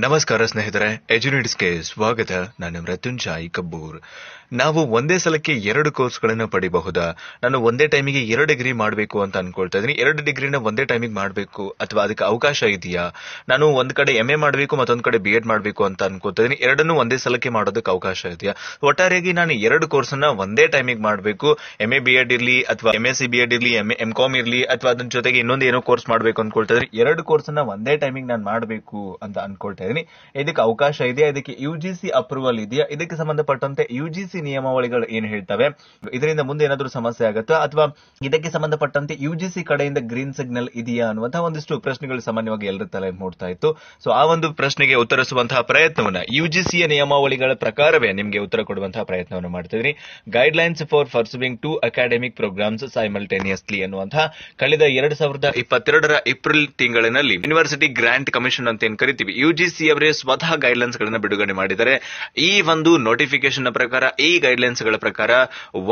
ನಮಸ್ಕಾರ ಸ್ನೇಹಿತರೆ ಎಜುನೇಟ್ಸ್ಗೆ ಸ್ವಾಗತ. ನಾನು ಮೃತ್ಯುಂಜಾಯಿ ಕಬ್ಬೂರ್. ನಾವು ಒಂದೇ ಸಲಕ್ಕೆ ಎರಡು ಕೋರ್ಸ್ಗಳನ್ನು ಪಡಿಬಹುದಾ? ನಾನು ಒಂದೇ ಟೈಮಿಗೆ ಎರಡು ಡಿಗ್ರಿ ಮಾಡಬೇಕು ಅಂತ ಅನ್ಕೊಳ್ತಾ ಇದ್ದೀನಿ. ಎರಡು ಡಿಗ್ರಿನ ಒಂದೇ ಟೈಮಿಗೆ ಮಾಡಬೇಕು ಅಥವಾ ಅದಕ್ಕೆ ಅವಕಾಶ ಇದೆಯಾ? ನಾನು ಒಂದ್ ಕಡೆ ಎಂ ಎ ಮಾಡಬೇಕು, ಮತ್ತೊಂದ್ ಕಡೆ ಬಿ ಎಡ್ ಮಾಡಬೇಕು ಅಂತ ಅನ್ಕೋತಾ ಇದ್ದೀನಿ. ಎರಡನ್ನೂ ಒಂದೇ ಸಲಕ್ಕೆ ಮಾಡೋದಕ್ಕೆ ಅವಕಾಶ ಇದೆಯಾ? ಒಟ್ಟಾರೆಯಾಗಿ ನಾನು ಎರಡು ಕೋರ್ಸ್ ಅನ್ನ ಒಂದೇ ಟೈಮಿಗೆ ಮಾಡಬೇಕು. ಎಂ ಎ ಬಿ ಎಡ್ ಇರ್ಲಿ ಅಥವಾ M S C B Ed ಇರ್ಲಿ ಎಂ ಎಂ ಕಾಮ್ ಇರ್ಲಿ ಅಥವಾ ಅದ್ರ ಜೊತೆಗೆ ಇನ್ನೊಂದು ಏನೋ ಕೋರ್ಸ್ ಮಾಡಬೇಕು ಅನ್ಕೊಳ್ತಾ ಇದ್ರೆ ಎರಡು ಕೋರ್ಸ್ ಅನ್ನ ಒಂದೇ ಟೈಮಿಗೆ ನಾನು ಮಾಡಬೇಕು ಅಂತ ಅನ್ಕೊಳ್ತಾ ಇದ್ದೀನಿ. ಇದಕ್ಕೆ ಅವಕಾಶ ಇದೆಯಾ? ಇದಕ್ಕೆ ಯು ಜಿ ಸಿ ಅಪ್ರೂವಲ್ ಇದೆಯಾ? ಇದಕ್ಕೆ ಸಂಬಂಧಪಟ್ಟಂತೆ ಯು ಜಿ ಸಿ ನಿಯಮಾವಳಿಗಳು ಏನ್ ಹೇಳ್ತವೆ? ಇದರಿಂದ ಮುಂದೆ ಏನಾದರೂ ಸಮಸ್ಯೆ ಆಗುತ್ತಾ? ಅಥವಾ ಇದಕ್ಕೆ ಸಂಬಂಧಪಟ್ಟಂತೆ ಯು ಜಿ ಸಿ ಕಡೆಯಿಂದ ಗ್ರೀನ್ ಸಿಗ್ನಲ್ ಇದೆಯಾ ಅನ್ನುವಂತಹ ಒಂದಿಷ್ಟು ಪ್ರಶ್ನೆಗಳು ಸಾಮಾನ್ಯವಾಗಿ ಎಲ್ಲರ ತಲೆ ಮೂಡ್ತಾ ಇತ್ತು. ಸೊ ಆ ಒಂದು ಪ್ರಶ್ನೆಗೆ ಉತ್ತರಿಸುವಂತಹ ಪ್ರಯತ್ನವನ್ನ ಯು ಜಿ ಸಿಯ ನಿಯಮಾವಳಿಗಳ ಪ್ರಕಾರವೇ ನಿಮಗೆ ಉತ್ತರ ಕೊಡುವಂತಹ ಪ್ರಯತ್ನವನ್ನು ಮಾಡ್ತಿದ್ದೀನಿ. Guidelines for pursuing two academic programmes simultaneously ಅನ್ನುವಂತಹ ಕಳೆದ ಎರಡ್ ಸಾವಿರದ ಇಪ್ಪತ್ತೆರಡರ ಏಪ್ರಿಲ್ ತಿಂಗಳಿನಲ್ಲಿ ಯೂನಿವರ್ಸಿಟಿ ಗ್ರಾಂಟ್ ಕಮಿಷನ್ ಅಂತ ಏನ್ ಕರಿತೀವಿ? ಯುಜಿಸಿ ಅವರೇ ಸ್ವತಃ ಗೈಡ್ ಲೈನ್ಸ್ ಗಳನ್ನ ಬಿಡುಗಡೆ ಮಾಡಿದರೆ ಈ ಒಂದು ನೋಟಿಫಿಕೇಶನ್ ಪ್ರಕಾರ ಈ ಗೈಡ್ಲೈನ್ಸ್ಗಳ ಪ್ರಕಾರ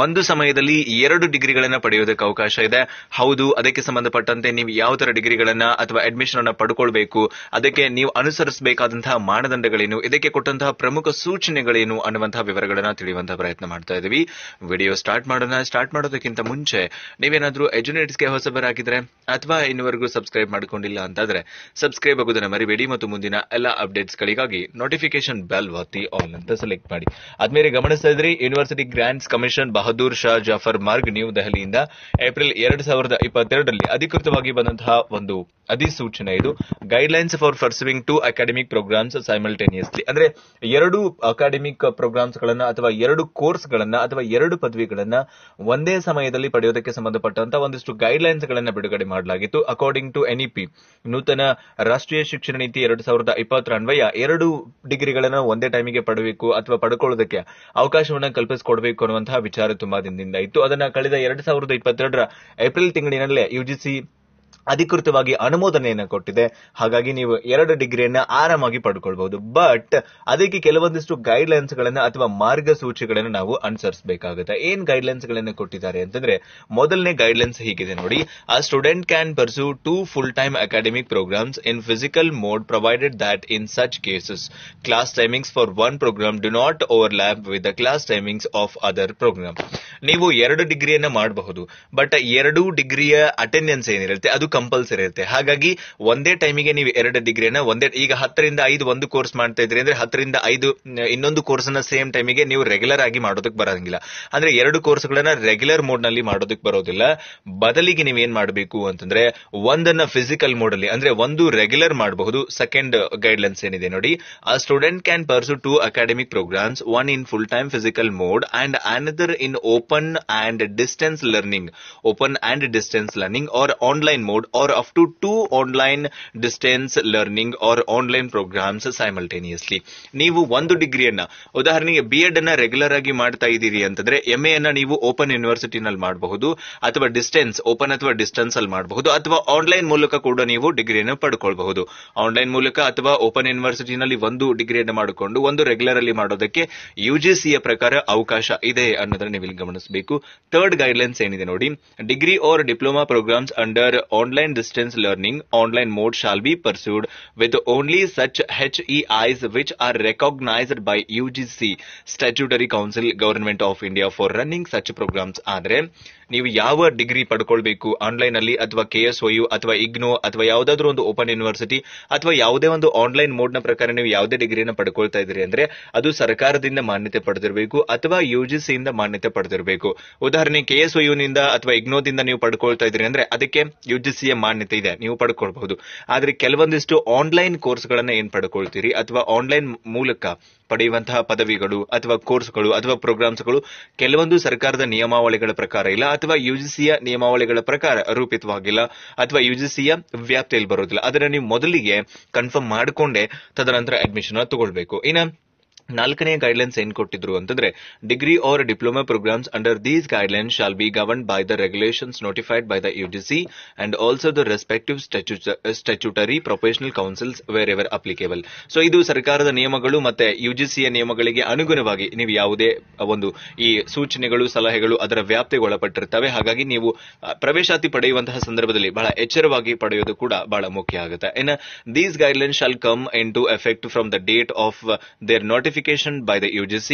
ಒಂದು ಸಮಯದಲ್ಲಿ ಎರಡು ಡಿಗ್ರಿಗಳನ್ನ ಪಡೆಯೋದಕ್ಕೆ ಅವಕಾಶ ಇದೆ. ಹೌದು, ಅದಕ್ಕೆ ಸಂಬಂಧಪಟ್ಟಂತೆ ನೀವು ಯಾವ ತರ ಡಿಗ್ರಿಗಳನ್ನ ಅಥವಾ ಅಡ್ಮಿಷನ್ ಅನ್ನ ಪಡ್ಕೊಳ್ಬೇಕು, ಅದಕ್ಕೆ ನೀವು ಅನುಸರಿಸಬೇಕಾದಂತಹ ಮಾನದಂಡಗಳೇನು, ಇದಕ್ಕೆ ಕೊಟ್ಟಂತಹ ಪ್ರಮುಖ ಸೂಚನೆಗಳೇನು ಅನ್ನುವಂತಹ ವಿವರಗಳನ್ನ ತಿಳಿಯುವಂತಹ ಪ್ರಯತ್ನ ಮಾಡ್ತಾ ಇದೀವಿ ವಿಡಿಯೋ ಸ್ಟಾರ್ಟ್ ಮಾಡೋಣ. ಸ್ಟಾರ್ಟ್ ಮಾಡೋದಕ್ಕಿಂತ ಮುಂಚೆ ನೀವೇನಾದ್ರೂ ಎಜುನೇಟ್ಸ್ಗೆ ಹೊಸಬರಾಗಿದ್ರೆ ಅಥವಾ ಇನ್ನುವರೆಗೂ ಸಬ್ಸ್ಕ್ರೈಬ್ ಮಾಡ್ಕೊಂಡಿಲ್ಲ ಅಂತಾದ್ರೆ ಸಬ್ಸ್ಕ್ರೈಬ್ ಆಗೋದನ್ನ ಮರಿಬೇಡಿ ಮತ್ತು ಮುಂದಿನ ಎಲ್ಲಾ ಅಪ್ಡೇಟ್ಸ್ ಗಳಿಗಾಗಿ ನೋಟಿಫಿಕೇಶನ್ ಬೆಲ್ ಒತ್ತಿ ಆಲ್ ಅಂತ ಸೆಲೆಕ್ಟ್ ಮಾಡಿ. ಅದ್ಮೇಲೆ ಗಮನಿಸ್ತಾ university grants commission Bahadur Shah Zafar Marg new ದೆಹಲಿಯಿಂದ ಏಪ್ರಿಲ್ ಎರಡ್ ಸಾವಿರದ ಇಪ್ಪತ್ತೆರಡರಲ್ಲಿ ಅಧಿಕೃತವಾಗಿ ಬಂದಂತಹ ಒಂದು ಅಧಿಸೂಚನೆ ಇದು. Guidelines for pursuing two academic programmes simultaneously ಅಂದ್ರೆ ಎರಡು ಅಕಾಡೆಮಿಕ್ ಪ್ರೋಗ್ರಾಮ್ಸ್ ಗಳನ್ನ ಅಥವಾ ಎರಡು ಕೋರ್ಸ್ ಗಳನ್ನ ಅಥವಾ ಎರಡು ಪದವಿಗಳನ್ನ ಒಂದೇ ಸಮಯದಲ್ಲಿ ಪಡೆಯೋದಕ್ಕೆ ಸಂಬಂಧಪಟ್ಟಂತಹ ಒಂದಿಷ್ಟು ಗೈಡ್ಲೈನ್ಸ್ ಗಳನ್ನ ಬಿಡುಗಡೆ ಮಾಡಲಾಗಿತ್ತು. ಅಕಾರ್ಡಿಂಗ್ ಟು ಎನ್ಇಪಿ ನೂತನ ರಾಷ್ಟ್ರೀಯ ಶಿಕ್ಷಣ ನೀತಿ ಎರಡು ಸಾವಿರದ ಇಪ್ಪತ್ತರ ಅನ್ವಯ ಎರಡು ಡಿಗ್ರಿಗಳನ್ನ ಒಂದೇ ಟೈಮಿಗೆ ಪಡಬೇಕು ಅಥವಾ ಪಡ್ಕೊಳ್ಳೋದಕ್ಕೆ ಅವಕಾಶವನ್ನ ಕಲ್ಪಿಸಿಕೊಡಬೇಕು ಅನ್ನುವಂತಹ ವಿಚಾರ ತುಂಬಾ ದಿನದಿಂದ ಇತ್ತು. ಅದನ್ನ ಕಳೆದ ಎರಡ್ ಸಾವಿರದ ಇಪ್ಪತ್ತೆರಡರ ಏಪ್ರಿಲ್ ತಿಂಗಳಿನಲ್ಲೇ ಯುಜಿಸಿ ಅಧಿಕೃತವಾಗಿ ಅನುಮೋದನೆಯನ್ನು ಕೊಟ್ಟಿದೆ. ಹಾಗಾಗಿ ನೀವು ಎರಡು ಡಿಗ್ರಿಯನ್ನ ಆರಾಮಾಗಿ ಪಡ್ಕೊಳ್ಬಹುದು. ಬಟ್ ಅದಕ್ಕೆ ಕೆಲವೊಂದಿಷ್ಟು ಗೈಡ್ ಲೈನ್ಸ್ ಗಳನ್ನ ಅಥವಾ ಮಾರ್ಗಸೂಚಿಗಳನ್ನ ನಾವು ಅನುಸರಿಸಬೇಕಾಗುತ್ತೆ. ಏನ್ ಗೈಡ್ ಲೈನ್ಸ್ ಗಳನ್ನ ಕೊಟ್ಟಿದ್ದಾರೆ ಅಂತಂದ್ರೆ ಮೊದಲನೇ ಗೈಡ್ ಲೈನ್ಸ್ ಹೀಗಿದೆ ನೋಡಿ. A student can pursue two full time academic programmes in physical mode provided that in such cases class timings for one programme do not overlap with the class timings of other programme ನೀವು ಎರಡು ಡಿಗ್ರಿಯನ್ನ ಮಾಡಬಹುದು. But ಎರಡು ಡಿಗ್ರಿಯ attendance ಏನಿರುತ್ತೆ, ಅದು compulsory ಇರುತ್ತೆ. ಹಾಗಾಗಿ ಒಂದೇ ಟೈಮಿಗೆ ನೀವು ಎರಡು ಡಿಗ್ರಿನ ಒಂದೇ, ಈಗ ಹತ್ತರಿಂದ ಐದು ಒಂದು ಕೋರ್ಸ್ ಮಾಡ್ತಾ ಇದ್ರಿ ಅಂದ್ರೆ ಹತ್ತರಿಂದ ಐದು ಇನ್ನೊಂದು ಕೋರ್ಸ್ನ ಸೇಮ್ ಟೈಮಿಗೆ ನೀವು ರೆಗ್ಯುಲರ್ ಆಗಿ ಮಾಡೋದಕ್ಕೆ ಬರೋದಿಲ್ಲ ಅಂದ್ರೆ ಎರಡು ಕೋರ್ಸ್ ಗಳನ್ನ ರೆಗ್ಯುಲರ್ ಮೋಡ್ನಲ್ಲಿ ಮಾಡೋದಕ್ಕೆ ಬರೋದಿಲ್ಲ. ಬದಲಿಗೆ ನೀವು ಏನ್ ಮಾಡಬೇಕು ಅಂತಂದ್ರೆ ಒಂದನ್ನ ಫಿಸಿಕಲ್ ಮೋಡ್ ಅಲ್ಲಿ, ಅಂದ್ರೆ ಒಂದು ರೆಗ್ಯುಲರ್ ಮಾಡಬಹುದು. ಸೆಕೆಂಡ್ ಗೈಡ್ಲೈನ್ಸ್ ಏನಿದೆ ನೋಡಿ. A student can pursue two academic programmes one in full time physical mode and another in open and distance learning open and distance learning or online mode or up to two online distance learning or online programmes simultaneously ನೀವು ಒಂದು ಡಿಗ್ರಿಯನ್ನ ಉದಾಹರಣೆಗೆ B Ed ಅನ್ನ regular ಆಗಿ ಮಾಡ್ತಾ ಇದ್ದೀರಿ ಅಂತಂದ್ರೆ M A ನೀವು open ಯೂನಿವರ್ಸಿಟಿನಲ್ಲಿ ಮಾಡಬಹುದು, ಅಥವಾ ಡಿಸ್ಟೆನ್ಸ್ ಓಪನ್ ಅಥವಾ ಡಿಸ್ಟೆನ್ಸ್ ಅಲ್ಲಿ ಮಾಡಬಹುದು, ಅಥವಾ ಆನ್ಲೈನ್ ಮೂಲಕ ಕೂಡ ನೀವು ಡಿಗ್ರಿಯನ್ನು ಪಡ್ಕೊಳ್ಬಹುದು. ಆನ್ಲೈನ್ ಮೂಲಕ ಅಥವಾ ಓಪನ್ ಯೂನಿವರ್ಸಿಟಿನಲ್ಲಿ ಒಂದು ಡಿಗ್ರಿಯನ್ನು ಮಾಡಿಕೊಂಡು, ಒಂದು ರೆಗ್ಯುಲರ್ ಅಲ್ಲಿ ಮಾಡೋದಕ್ಕೆ ಯುಜಿಸಿಯ ಪ್ರಕಾರ ಅವಕಾಶ ಇದೆ ಅನ್ನೋದನ್ನ ನೀವು ಇಲ್ಲಿ ಗಮನಿಸಬೇಕು. ಥರ್ಡ್ ಗೈಡ್ಲೈನ್ಸ್ ಏನಿದೆ ನೋಡಿ? Degree or diploma programmes under online distance learning online mode shall be pursued with only such H E Is which are recognised by UGC statutory council government of India for running such programmes ಆದ್ರೆ ನೀವು ಯಾವ degree ಪಡ್ಕೊಳ್ಬೇಕು? Online ಅಲ್ಲಿ ಅಥವಾ K S ಒಯು ಅಥವಾ ಇಗ್ನೋ ಅಥವಾ ಯಾವುದಾದ್ರೂ ಒಂದು ಓಪನ್ ಯೂನಿವರ್ಸಿಟಿ ಅಥವಾ ಯಾವುದೇ ಒಂದು ಆನ್ಲೈನ್ ಮೋಡ್ನ ಪ್ರಕಾರ ನೀವು ಯಾವುದೇ ಡಿಗ್ರಿಯನ್ನು ಪಡ್ಕೊಳ್ತಾ ಇದ್ರಿ ಅಂದ್ರೆ ಅದು ಸರ್ಕಾರದಿಂದ ಮಾನ್ಯತೆ ಪಡೆದಿರಬೇಕು ಅಥವಾ ಯುಜಿಸಿಯಿಂದ ಮಾನ್ಯತೆ ಪಡೆದಿರಬೇಕು. ಉದಾಹರಣೆ ಕೆ ಎಸ್ನಿಂದ ಅಥವಾ ಇಗ್ನೋದಿಂದ ನೀವು ಪಡ್ಕೊಳ್ತಾ ಇದ್ರಿ ಅಂದ್ರೆ ಅದಕ್ಕೆ ಯುಜಿಸಿಯ ಮಾನ್ಯತೆ ಇದೆ, ನೀವು ಪಡ್ಕೊಳ್ಬಹುದು. ಆದ್ರೆ ಕೆಲವೊಂದಿಷ್ಟು ಆನ್ಲೈನ್ ಕೋರ್ಸ್ ಗಳನ್ನ ಏನ್ ಪಡ್ಕೊಳ್ತೀರಿ ಅಥವಾ ಆನ್ಲೈನ್ ಮೂಲಕ ಪಡೆಯುವಂತಹ ಪದವಿಗಳು ಅಥವಾ ಕೋರ್ಸ್ಗಳು ಅಥವಾ ಪ್ರೋಗ್ರಾಮ್ಸ್ಗಳು ಕೆಲವೊಂದು ಸರ್ಕಾರದ ನಿಯಮಾವಳಿಗಳ ಪ್ರಕಾರ ಇಲ್ಲ ಅಥವಾ ಯುಜಿಸಿಯ ನಿಯಮಾವಳಿಗಳ ಪ್ರಕಾರ ರೂಪಿತವಾಗಿಲ್ಲ ಅಥವಾ ಯುಜಿಸಿಯ ವ್ಯಾಪ್ತಿಯಲ್ಲಿ ಬರೋದಿಲ್ಲ ಅದನ್ನ ನೀವು ಮೊದಲಿಗೆ ಕನ್ಫರ್ಮ್ ಮಾಡಿಕೊಂಡೇ ತದನಂತರ ಅಡ್ಮಿಷನ್ ತಗೊಳ್ಬೇಕು. ಇನ್ನ ನಾಲ್ಕನೇ ಗೈಡ್ಲೈನ್ಸ್ ಏನ್ ಕೊಟ್ಟಿದ್ರು ಅಂತಂದ್ರೆ degree or diploma programmes under these guidelines shall be govern by the regulations notified by the UGC and also the respective statutory professional councils wherever applicable so ಇದು ಸರ್ಕಾರದ ನಿಯಮಗಳು ಮತ್ತೆ ಯುಜಿಸಿಯ ನಿಯಮಗಳಿಗೆ ಅನುಗುಣವಾಗಿ ನೀವು ಯಾವುದೇ ಒಂದು ಈ ಸೂಚನೆಗಳು, ಸಲಹೆಗಳು ಅದರ ವ್ಯಾಪ್ತಿಗೆ ಒಳಪಟ್ಟಿರ್ತವೆ ಹಾಗಾಗಿ ನೀವು ಪ್ರವೇಶಾತಿ ಪಡೆಯುವಂತಹ ಸಂದರ್ಭದಲ್ಲಿ ಬಹಳ ಎಚ್ಚರವಾಗಿ ಪಡೆಯೋದು ಕೂಡ ಬಹಳ ಮುಖ್ಯ ಆಗುತ್ತೆ. In these guidelines shall come into effect from the date of their notification by the UGC.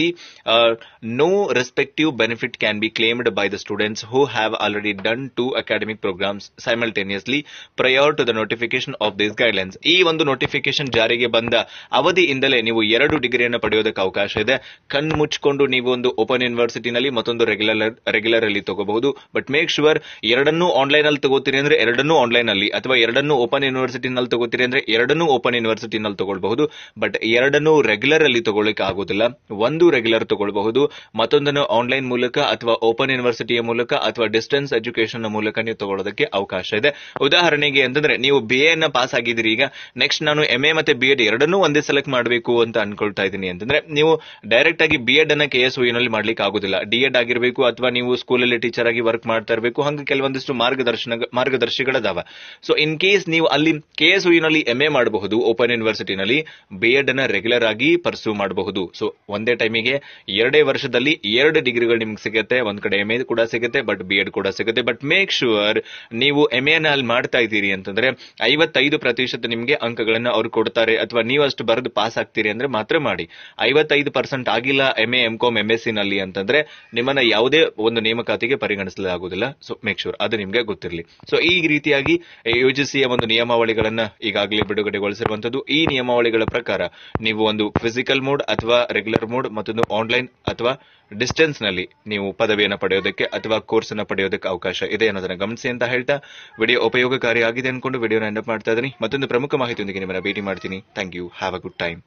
Uh, no respective benefit can be claimed by the students who have already done two academic programs simultaneously prior to the notification of these guidelines. ಈ ಒಂದು notification ಜಾರಿಗೆ ಬಂದ ಅವಧಿಯಿಂದಲೇ ನೀವು ಎರಡು ಡಿಗ್ರಿಯನ್ನು ಪಡೆಯೋದಕ್ಕೆ ಅವಕಾಶ ಇದೆ ಕಣ್ ಮುಚ್ಚಿಕೊಂಡು ನೀವು ಒಂದು ಓಪನ್ ಯೂನಿವರ್ಸಿಟಿನಲ್ಲಿ ಮತ್ತೊಂದು ರೆಗ್ಯುಲರ್ ರೆಗ್ಯುಲರ್ ಅಲ್ಲಿ ತಗೋಬಹುದು ಬಟ್ ಮೇಕ್ ಶುವರ್ ಎರಡನ್ನೂ ಆನ್ಲೈನ್ ಅಲ್ಲಿ ತಗೋತೀರಿ ಅಂದ್ರೆ ಎರಡನ್ನೂ ಆನ್ಲೈನ್ ಅಲ್ಲಿ ಅಥವಾ ಎರಡನ್ನೂ ಓಪನ್ ಯೂನಿವರ್ಸಿಟಿನಲ್ಲಿ ತಗೋತೀರಿ ಅಂದ್ರೆ ಎರಡನ್ನೂ ಓಪನ್ ಯೂನಿವರ್ಸಿಟಿನಲ್ಲಿ ತಗೊಳ್ಬಹುದು ಬಟ್ ಎರಡನ್ನೂ ರೆಗ್ಯುಲರ್ ಅಲ್ಲಿ ತಗೊಳ್ಳಿಕ್ಕೆ ಆಗೋದಿಲ್ಲ ಒಂದು ರೆಗ್ಯುಲರ್ ತಗೊಳ್ಬಹುದು. ಮತ್ತೊಂದನ್ನು ಆನ್ಲೈನ್ ಮೂಲಕ ಅಥವಾ ಓಪನ್ ಯೂನಿವರ್ಸಿಟಿಯ ಮೂಲಕ ಅಥವಾ ಡಿಸ್ಟೆನ್ಸ್ ಎಜುಕೇಶನ್ ಮೂಲಕ ನೀವು ತಗೊಳ್ಳೋದಕ್ಕೆ ಅವಕಾಶ ಇದೆ. ಉದಾಹರಣೆಗೆ ಅಂತಂದ್ರೆ, ನೀವು ಬಿ ನ ಪಾಸ್ ಆಗಿದ್ದೀರಿ. ಈಗ ನೆಕ್ಸ್ಟ್ ನಾನು ಎಂ ಎ ಮತ್ತೆ ಬಿ ಎಡ್ ಎರಡನ್ನೂ ಒಂದೇ ಸೆಲೆಕ್ಟ್ ಮಾಡಬೇಕು ಅಂತ ಅನ್ಕೊಳ್ತಾ ಇದ್ದೀನಿ ಅಂತಂದ್ರೆ, ನೀವು ಡೈರೆಕ್ಟ್ ಆಗಿ ಬಿ ಎಡ್ ಅನ್ನ ಕೆ ಎಸ್ನಲ್ಲಿ ಮಾಡ್ಲಿಕ್ಕೆ ಆಗುದಿಲ್ಲ. ಡಿ ಎಡ್ ಆಗಿರಬೇಕು ಅಥವಾ ನೀವು ಸ್ಕೂಲಲ್ಲಿ ಟೀಚರ್ ಆಗಿ ವರ್ಕ್ ಮಾಡ್ತಾ ಇರಬೇಕು. ಹಂಗೆ ಕೆಲವೊಂದಿಷ್ಟು ಮಾರ್ಗದರ್ಶನ, ಮಾರ್ಗದರ್ಶಿಗಳದಾವ. ಸೊ ಇನ್ ಕೇಸ್ ನೀವು ಅಲ್ಲಿ ಕೆ ಎಸ್ನಲ್ಲಿ ಎಂ ಎ ಮಾಡಬಹುದು ಓಪನ್ ಯೂನಿವರ್ಸಿಟಿನಲ್ಲಿ ಬಿ ಎಡ್ ಅನ್ನ ರೆಗ್ಯುಲರ್ ಆಗಿ ಪರ್ಸ್ಯೂ ಮಾಡಬಹುದು. ಸೊ ಒಂದೇ ಟೈಮಿಗೆ ಎರಡೇ ವರ್ಷದಲ್ಲಿ ಎರಡು ಡಿಗ್ರಿಗಳು ನಿಮ್ಗೆ ಸಿಗುತ್ತೆ. ಒಂದ್ ಕಡೆ ಎಂ ಎ ಕೂಡ ಸಿಗುತ್ತೆ ಬಟ್ ಬಿ ಎಡ್ ಕೂಡ ಸಿಗುತ್ತೆ. ಬಟ್ ಮೇಕ್ ಶೂರ್ ನೀವು ಎಂ ಎ ಅಲ್ಲಿ ಮಾಡ್ತಾ ಇದ್ದೀರಿ ಅಂತಂದ್ರೆ ಐವತ್ತೈದು ಪ್ರತಿಶತ ನಿಮ್ಗೆ ಅಂಕಗಳನ್ನು ಅವ್ರು ಕೊಡ್ತಾರೆ. ಅಥವಾ ನೀವು ಅಷ್ಟು ಬರೆದು ಪಾಸ್ ಆಗ್ತೀರಿ ಅಂದ್ರೆ ಮಾತ್ರ ಮಾಡಿ. ಐವತ್ತೈದು ಪರ್ಸೆಂಟ್ ಆಗಿಲ್ಲ M A M Com M S C ನಲ್ಲಿ ಅಂತಂದ್ರೆ ನಿಮ್ಮನ್ನ ಯಾವುದೇ ಒಂದು ನೇಮಕಾತಿಗೆ ಪರಿಗಣಿಸಲಾಗುವುದಿಲ್ಲ. ಸೊ ಮೇಕ್ ಶೂರ್ ಅದು ನಿಮ್ಗೆ ಗೊತ್ತಿರಲಿ. ಸೊ ಈ ರೀತಿಯಾಗಿ ಯುಜಿಸಿಯ ಒಂದು ನಿಯಮಾವಳಿಗಳನ್ನ ಈಗಾಗಲೇ ಬಿಡುಗಡೆಗೊಳಿಸಿರುವಂತದ್ದು. ಈ ನಿಯಮಾವಳಿಗಳ ಪ್ರಕಾರ ನೀವು ಒಂದು ಫಿಸಿಕಲ್ ಮೋಡ್ ಅಥವಾ ರೆಗ್ಯುಲರ್ ಮೋಡ್ ಮತ್ತೊಂದು ಆನ್ಲೈನ್ ಅಥವಾ ಡಿಸ್ಟೆನ್ಸ್ನಲ್ಲಿ ನೀವು ಪದವಿಯನ್ನು ಪಡೆಯೋದಕ್ಕೆ ಅಥವಾ ಕೋರ್ಸ್ ಅನ್ನು ಪಡೆಯೋದಕ್ಕೆ ಅವಕಾಶ ಇದೆ ಅನ್ನೋದನ್ನ ಗಮನಿಸಿ ಅಂತ ಹೇಳ್ತಾ ವಿಡಿಯೋ ಉಪಯೋಗಕಾರಿ ಆಗಿದೆ ಅನ್ಕೊಂಡು ವಿಡಿಯೋನ ಎಂಡ್ ಮಾಡ್ತಾ ಇದ್ದೀನಿ. ಮತ್ತೊಂದು ಪ್ರಮುಖ ಮಾಹಿತಿಯೊಂದಿಗೆ ನಿಮ್ಮನ್ನ ಭೇಟಿ ಮಾಡ್ತೀನಿ. Thank you have a good time